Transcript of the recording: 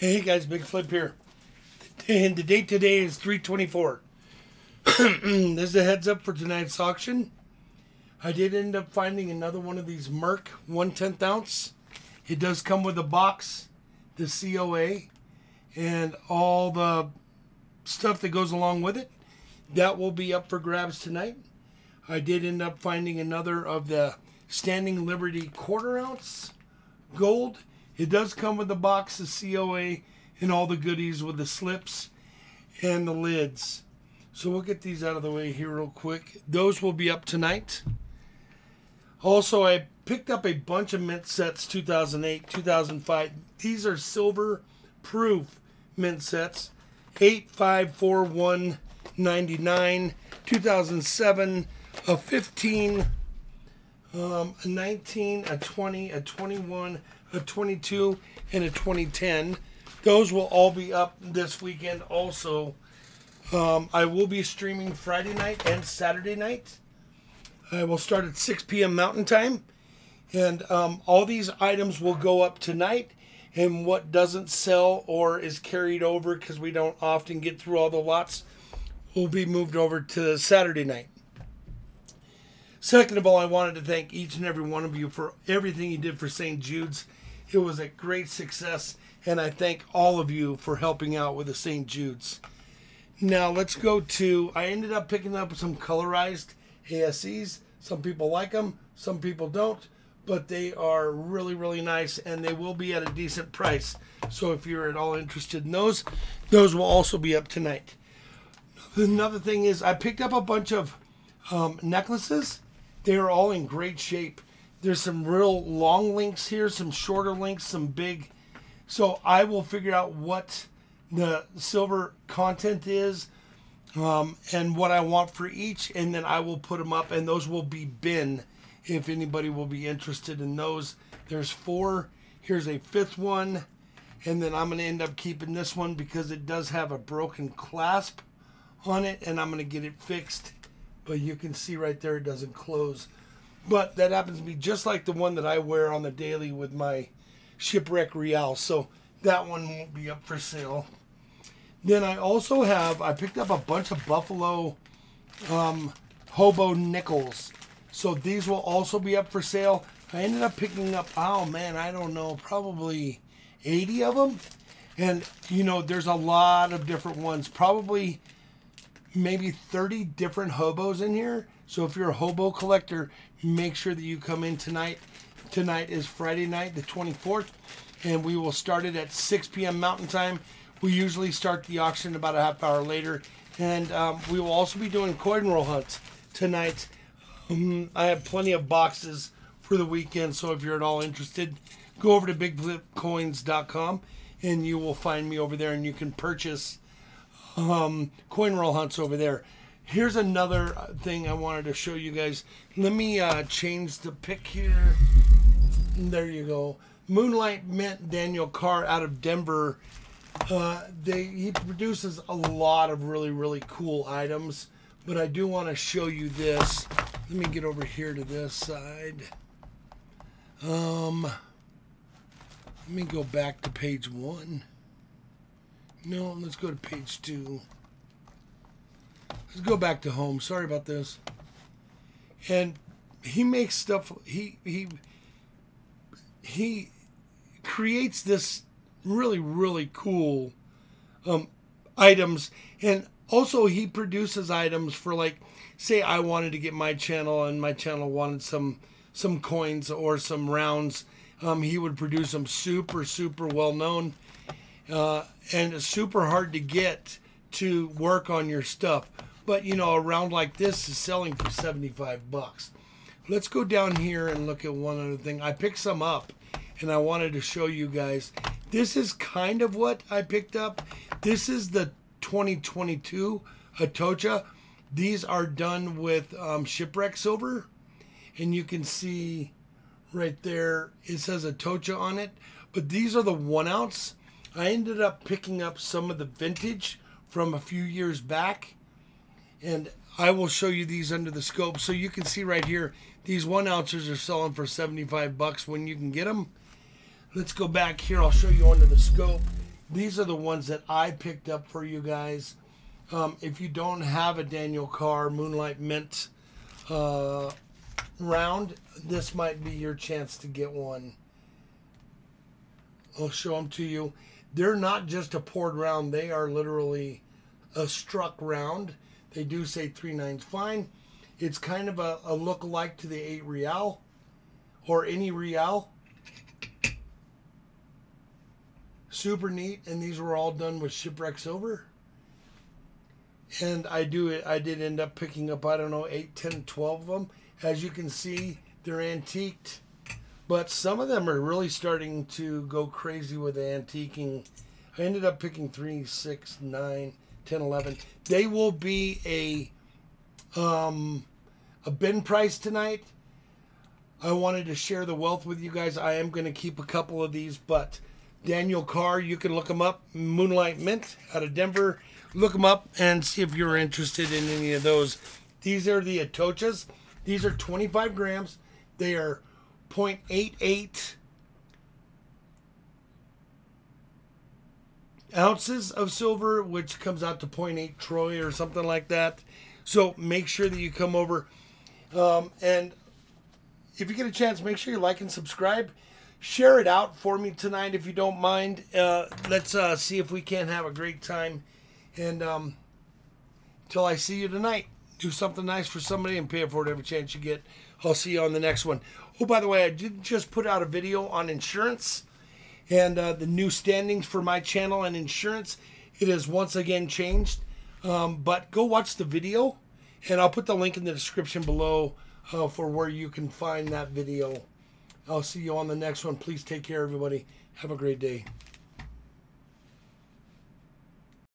Hey guys, Big Flip here. And the date today is 324. There's a heads up for tonight's auction. I did end up finding another one of these Merc 110th ounce. It does come with a box, the COA, and all the stuff that goes along with it. That will be up for grabs tonight. I did end up finding another of the Standing Liberty quarter ounce gold. It does come with the box, the COA, and all the goodies with the slips and the lids. So we'll get these out of the way here real quick. Those will be up tonight. Also, I picked up a bunch of mint sets 2008, 2005. These are silver proof mint sets. 854199, 2007, a 15, um, a 19, a 20, a 21, a 22, and a 2010. Those will all be up this weekend also. Um, I will be streaming Friday night and Saturday night. I will start at 6 p.m. Mountain Time. And um, all these items will go up tonight. And what doesn't sell or is carried over because we don't often get through all the lots will be moved over to Saturday night. Second of all, I wanted to thank each and every one of you for everything you did for St. Jude's. It was a great success, and I thank all of you for helping out with the St. Jude's. Now let's go to. I ended up picking up some colorized ASEs. Some people like them, some people don't, but they are really, really nice, and they will be at a decent price. So if you're at all interested in those, those will also be up tonight. Another thing is, I picked up a bunch of um, necklaces. They are all in great shape. There's some real long links here, some shorter links, some big. So I will figure out what the silver content is um, and what I want for each, and then I will put them up, and those will be bin if anybody will be interested in those. There's four. Here's a fifth one, and then I'm going to end up keeping this one because it does have a broken clasp on it, and I'm going to get it fixed. But you can see right there it doesn't close. But that happens to be just like the one that I wear on the daily with my Shipwreck Real. So that one won't be up for sale. Then I also have, I picked up a bunch of Buffalo um, Hobo Nickels. So these will also be up for sale. I ended up picking up, oh man, I don't know, probably 80 of them. And, you know, there's a lot of different ones. Probably maybe 30 different hobos in here. So if you're a hobo collector, make sure that you come in tonight. Tonight is Friday night, the 24th, and we will start it at 6 p.m. Mountain Time. We usually start the auction about a half hour later, and um, we will also be doing coin roll hunts tonight. Um, I have plenty of boxes for the weekend, so if you're at all interested, go over to bigflipcoins.com and you will find me over there, and you can purchase um, coin roll hunts over there. Here's another thing I wanted to show you guys. Let me uh, change the pick here. There you go. Moonlight Mint Daniel Carr out of Denver. Uh, they he produces a lot of really really cool items, but I do want to show you this. Let me get over here to this side. Um, let me go back to page one. No, let's go to page two. Let's go back to home. Sorry about this. And he makes stuff. He he he creates this really really cool um, items, and also he produces items for like, say, I wanted to get my channel, and my channel wanted some some coins or some rounds. Um, he would produce them super super well known, uh, and super hard to get to work on your stuff. But you know, a round like this is selling for 75 bucks. Let's go down here and look at one other thing. I picked some up and I wanted to show you guys. This is kind of what I picked up. This is the 2022 Atocha. These are done with um, shipwreck silver. And you can see right there, it says Atocha on it. But these are the one ounce. I ended up picking up some of the vintage from a few years back and I will show you these under the scope so you can see right here these one ounces are selling for 75 bucks when you can get them let's go back here I'll show you under the scope these are the ones that I picked up for you guys. Um, if you don't have a Daniel Carr Moonlight Mint uh, round, this might be your chance to get one. I'll show them to you. They're not just a poured round, they are literally a struck round. They do say three nines fine. It's kind of a, a look alike to the 8 Real or any Real. Super neat, and these were all done with shipwreck silver. And I do it. I did end up picking up I don't know 8, 10, 12 of them. As you can see, they're antiqued, but some of them are really starting to go crazy with antiquing. I ended up picking 3, 6, 9, 10, 11. They will be a um, a bin price tonight. I wanted to share the wealth with you guys. I am going to keep a couple of these, but Daniel Carr, you can look him up. Moonlight Mint out of Denver. Look him up and see if you're interested in any of those. These are the Atochas. These are 25 grams. They are 0.88 ounces of silver, which comes out to 0.8 troy or something like that. So make sure that you come over. Um, and if you get a chance, make sure you like and subscribe. Share it out for me tonight if you don't mind. Uh, let's uh, see if we can have a great time. And um, until I see you tonight, do something nice for somebody and pay for it every chance you get. I'll see you on the next one. Oh, by the way, I did just put out a video on insurance and uh, the new standings for my channel and insurance. It has once again changed. Um, but go watch the video, and I'll put the link in the description below uh, for where you can find that video. I'll see you on the next one. Please take care, everybody. Have a great day.